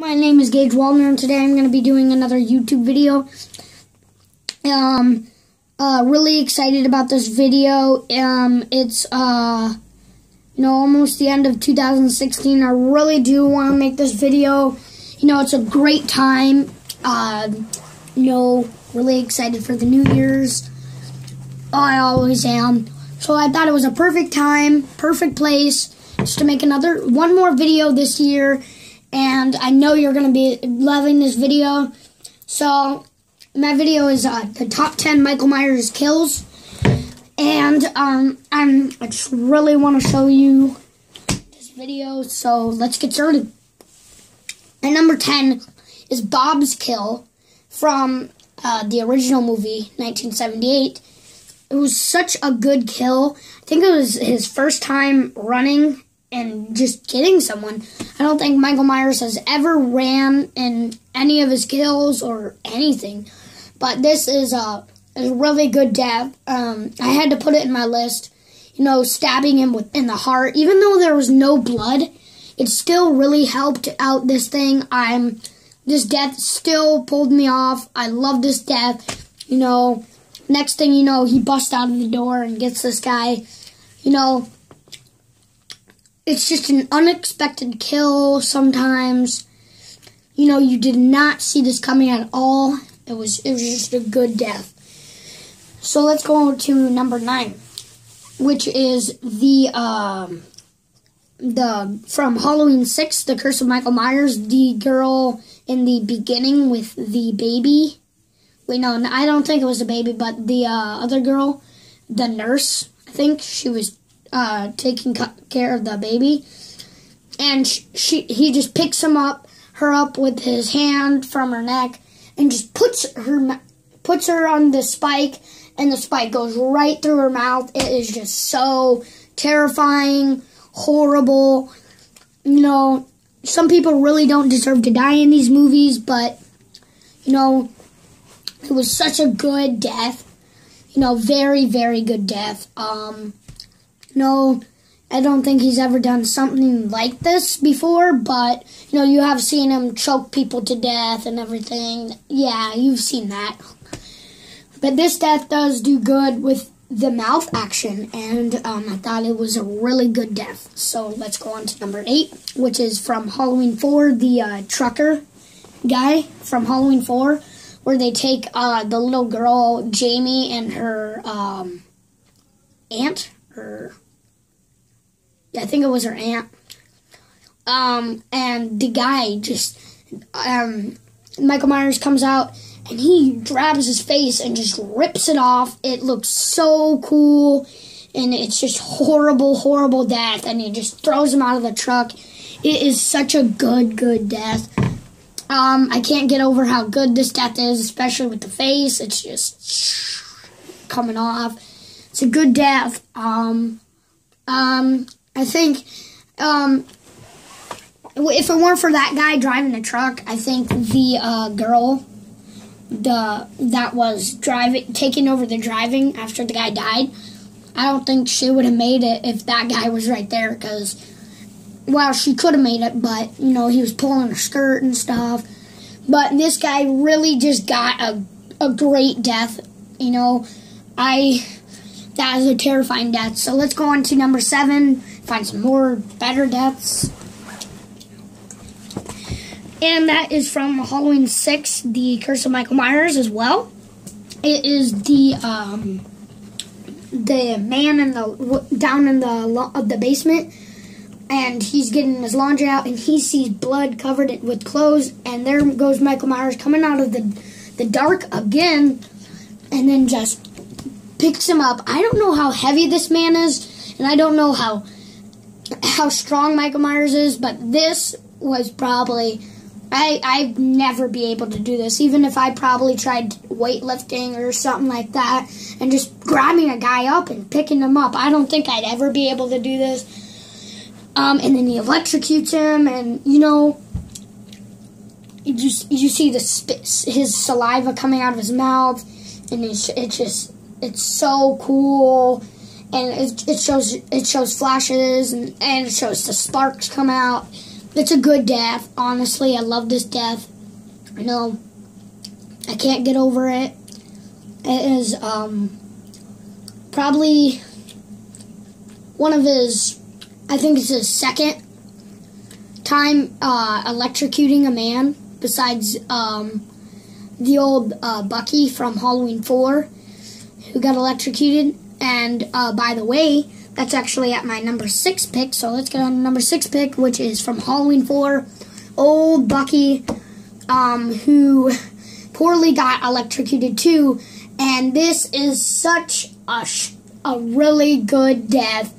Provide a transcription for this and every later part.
My name is Gage Waldner, and today I'm going to be doing another YouTube video. Um, uh, really excited about this video. Um, it's, uh, you know, almost the end of 2016. I really do want to make this video. You know, it's a great time. Uh, you know, really excited for the New Year's. I always am. So I thought it was a perfect time, perfect place, just to make another, one more video this year and I know you're going to be loving this video. So, my video is uh, the top 10 Michael Myers kills. And um, I'm, I just really want to show you this video, so let's get started. And number 10 is Bob's kill from uh, the original movie, 1978. It was such a good kill. I think it was his first time running and just killing someone. I don't think Michael Myers has ever ran in any of his kills or anything. But this is a, a really good death. Um, I had to put it in my list. You know, stabbing him with, in the heart, even though there was no blood, it still really helped out this thing. I'm this death still pulled me off. I love this death. You know, next thing you know, he busts out of the door and gets this guy. You know, it's just an unexpected kill sometimes. You know, you did not see this coming at all. It was it was just a good death. So let's go to number nine, which is the um, the from Halloween six, the Curse of Michael Myers, the girl in the beginning with the baby. Wait, no, I don't think it was the baby, but the uh, other girl, the nurse. I think she was uh, taking care of the baby, and she he just picks him up, her up with his hand from her neck, and just puts her puts her on the spike, and the spike goes right through her mouth. It is just so terrifying, horrible. You know, some people really don't deserve to die in these movies, but you know, it was such a good death. You know, very, very good death. Um, no, I don't think he's ever done something like this before, but you know, you have seen him choke people to death and everything. Yeah, you've seen that. But this death does do good with the mouth action, and um, I thought it was a really good death. So let's go on to number eight, which is from Halloween 4, the uh, trucker guy from Halloween 4, where they take uh, the little girl, Jamie, and her um, aunt, her I think it was her aunt. Um, and the guy just, um, Michael Myers comes out and he grabs his face and just rips it off. It looks so cool, and it's just horrible, horrible death. And he just throws him out of the truck. It is such a good, good death. Um, I can't get over how good this death is, especially with the face. It's just coming off. It's a good death. Um, um, I think um, if it weren't for that guy driving the truck, I think the uh, girl the that was driving taking over the driving after the guy died, I don't think she would have made it if that guy was right there because well, she could have made it, but you know, he was pulling her skirt and stuff. But this guy really just got a a great death, you know. I that is a terrifying death. So let's go on to number seven find some more better deaths. And that is from Halloween 6, The Curse of Michael Myers as well. It is the um, the man in the down in the of the basement and he's getting his laundry out and he sees blood covered with clothes and there goes Michael Myers coming out of the the dark again and then just picks him up. I don't know how heavy this man is and I don't know how how strong Michael Myers is, but this was probably I I'd never be able to do this, even if I probably tried weightlifting or something like that, and just grabbing a guy up and picking him up. I don't think I'd ever be able to do this. Um, and then he electrocutes him, and you know, you you see the spit, his saliva coming out of his mouth, and it's it's just it's so cool and it, it shows it shows flashes and, and it shows the sparks come out. it's a good death. Honestly, I love this death. I know I can't get over it. It is um, probably one of his, I think it's his second time uh, electrocuting a man besides um, the old uh, Bucky from Halloween 4 who got electrocuted. And uh, by the way, that's actually at my number six pick. So let's get on number six pick, which is from Halloween 4. Old Bucky, um, who poorly got electrocuted too. And this is such a, a really good death.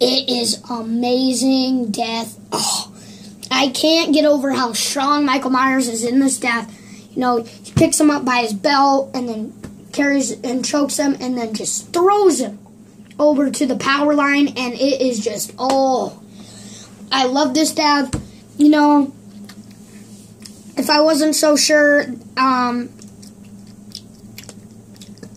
It is amazing death. Oh, I can't get over how strong Michael Myers is in this death. You know, he picks him up by his belt and then carries and chokes him and then just throws him over to the power line and it is just oh I love this death. You know, if I wasn't so sure, um,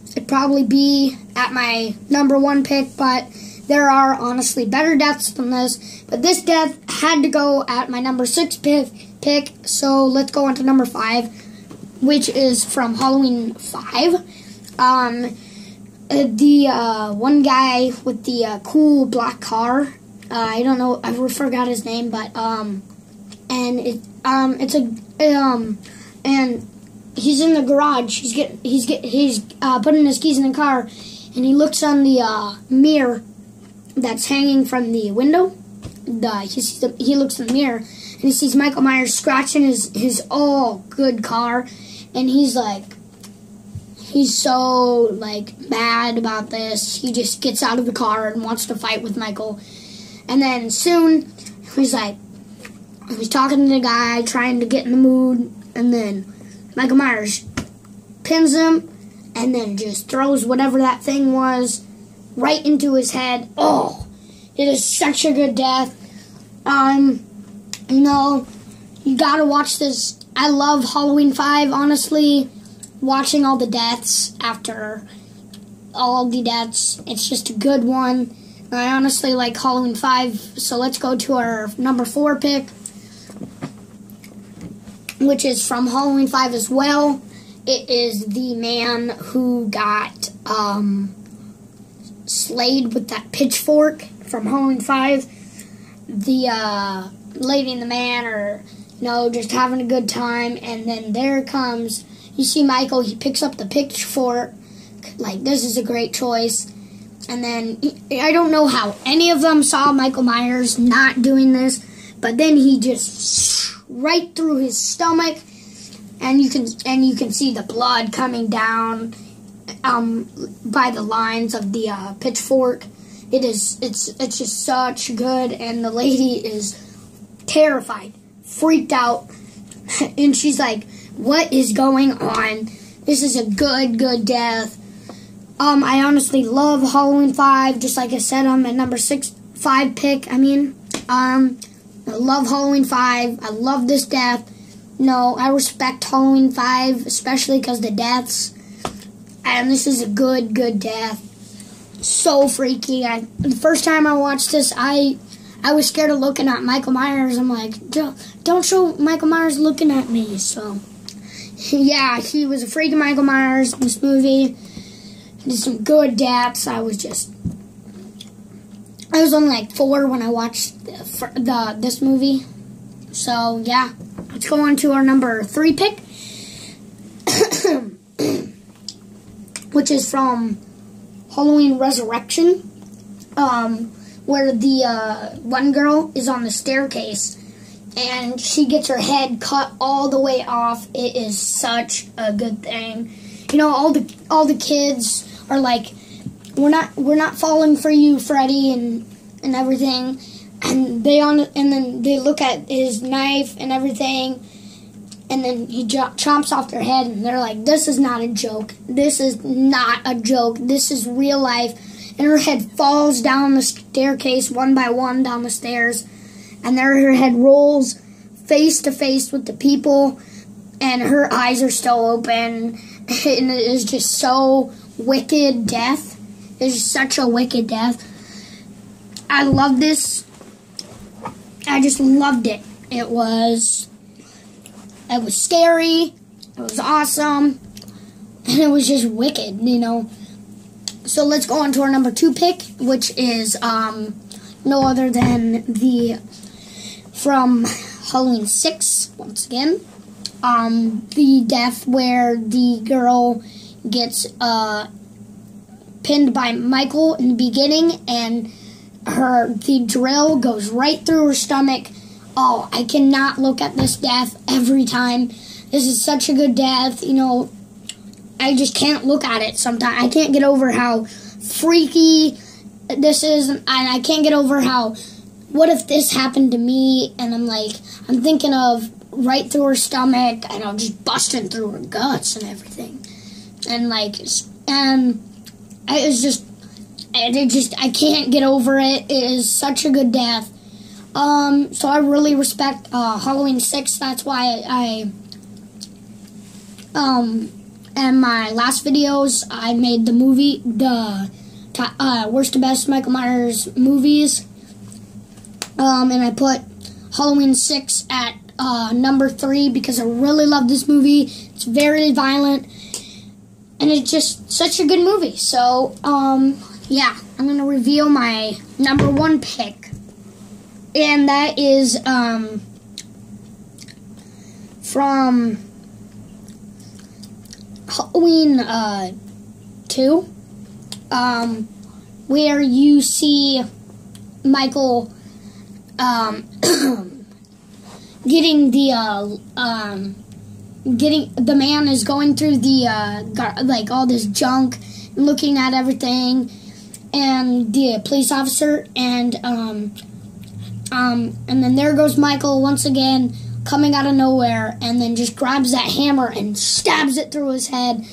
it'd probably be at my number one pick, but there are honestly better deaths than this. But this death had to go at my number six pick, pick so let's go on to number five, which is from Halloween 5. Um, uh, the uh, one guy with the uh, cool black car. Uh, I don't know. I forgot his name, but um, and it um, it's a um, and he's in the garage. He's get he's get he's uh, putting his keys in the car, and he looks on the uh, mirror that's hanging from the window. The he sees the, he looks in the mirror and he sees Michael Myers scratching his his all good car, and he's like he's so like mad about this. He just gets out of the car and wants to fight with Michael. And then soon he's like he's talking to the guy, trying to get in the mood, and then Michael Myers pins him and then just throws whatever that thing was right into his head. Oh, it is such a good death. Um, you know, you gotta watch this. I love Halloween 5, honestly watching all the deaths after all the deaths. It's just a good one. I honestly like Halloween 5, so let's go to our number 4 pick, which is from Halloween 5 as well. It is the man who got um, slayed with that pitchfork from Halloween 5. The uh, lady and the man are, you know, just having a good time, and then there comes you see Michael, he picks up the pitchfork, like, this is a great choice. And then, I don't know how any of them saw Michael Myers not doing this, but then he just right through his stomach, and you can and you can see the blood coming down um, by the lines of the uh, pitchfork. It is it's it's just such good, and the lady is terrified, freaked out, and she's like, what is going on? This is a good, good death. Um, I honestly love Halloween 5, just like I said I'm at number 6, 5 pick. I mean, um, I love Halloween 5. I love this death. No, I respect Halloween 5, especially because the deaths. And this is a good, good death. So freaky. I, the first time I watched this, I I was scared of looking at Michael Myers. I'm like, don't, don't show Michael Myers looking at me. So yeah, he was a freak of Michael Myers in this movie. Did some good deaths. I was just, I was only like four when I watched the, the this movie. So yeah, let's go on to our number three pick, which is from Halloween Resurrection, um, where the uh, one girl is on the staircase and she gets her head cut all the way off. It is such a good thing. You know, all the all the kids are like, we're not we're not falling for you, Freddy, and and everything. And they on and then they look at his knife and everything, and then he chomps off their head, and they're like, "This is not a joke. This is not a joke. This is real life." And her head falls down the staircase one by one down the stairs and there her head rolls face to face with the people, and her eyes are still open, and it is just so wicked death. It's such a wicked death. I love this. I just loved it. It was it was scary. It was awesome. And it was just wicked, you know. So let's go on to our number two pick, which is um, no other than the from Halloween 6, once again. Um, the death where the girl gets uh, pinned by Michael in the beginning and her the drill goes right through her stomach. Oh, I cannot look at this death every time. This is such a good death, you know. I just can't look at it sometimes. I can't get over how freaky this is, and I can't get over how. What if this happened to me? And I'm like, I'm thinking of right through her stomach, and I'm just busting through her guts and everything, and like, and it was just, it just, I can't get over it. It is such a good death. Um, so I really respect uh, Halloween Six. That's why I, um, and my last videos I made the movie the uh, worst to best Michael Myers movies. Um, and I put Halloween 6 at uh, number 3 because I really love this movie. It's very violent. And it's just such a good movie. So, um, yeah, I'm going to reveal my number one pick. And that is um, from Halloween uh, 2 um, where you see Michael um, getting the uh, um, getting the man is going through the uh, gar- like all this junk, looking at everything, and the police officer and um, um, and then there goes Michael once again coming out of nowhere and then just grabs that hammer and stabs it through his head.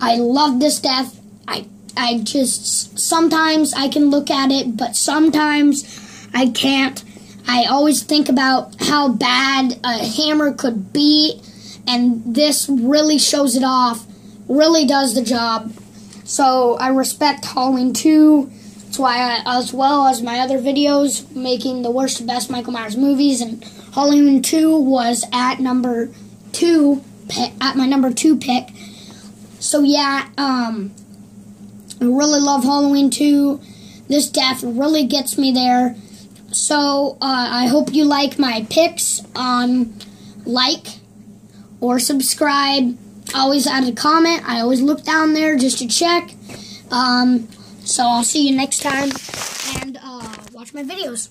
I love this death. I I just sometimes I can look at it, but sometimes I can't. I always think about how bad a hammer could be, and this really shows it off, really does the job. So I respect Halloween 2. That's why, I, as well as my other videos, making the worst and best Michael Myers movies, and Halloween 2 was at number two, at my number two pick. So yeah, um, I really love Halloween 2. This death really gets me there. So uh, I hope you like my picks. Um, like or subscribe. Always add a comment. I always look down there just to check. Um, so I'll see you next time and uh, watch my videos.